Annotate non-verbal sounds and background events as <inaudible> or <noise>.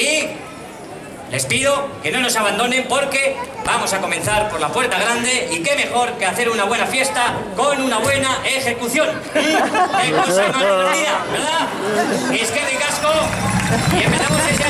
Y les pido que no nos abandonen porque vamos a comenzar por la puerta grande y qué mejor que hacer una buena fiesta con una buena ejecución. <laughs> ¿verdad? Es que de casco y empezamos este